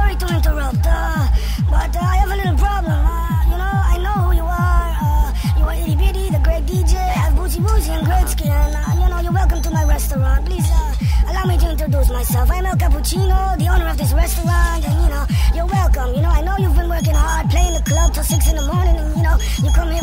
sorry to interrupt, uh, but uh, I have a little problem. Uh, you know, I know who you are. Uh, you are Itty Bitty, the great DJ. I have Boozy Boozy and Great Skin. Uh, you know, you're welcome to my restaurant. Please uh, allow me to introduce myself. I'm El Cappuccino, the owner of this restaurant, and you know, you're welcome. You know, I know you've been working hard, playing the club till six in the morning, and you know, you come here